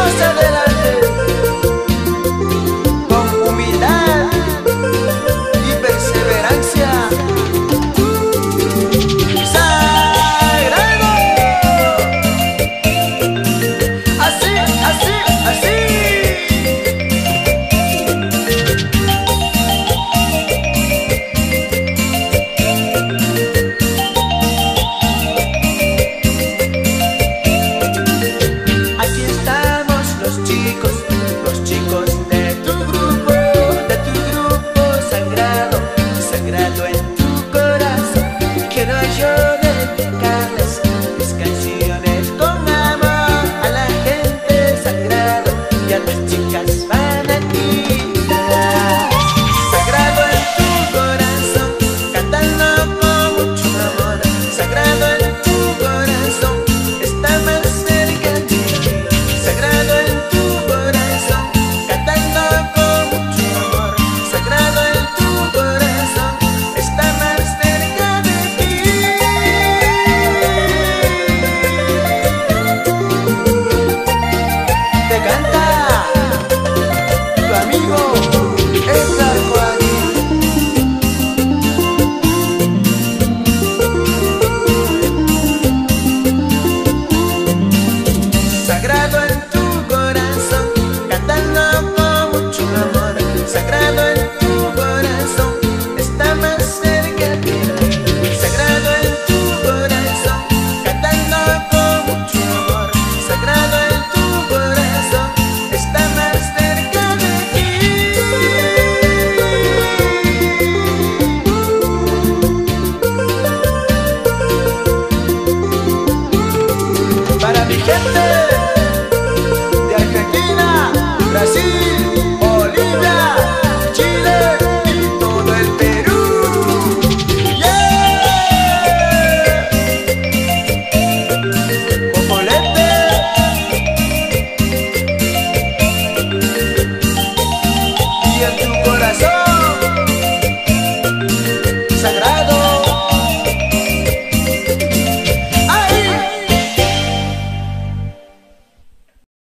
must have yang cikas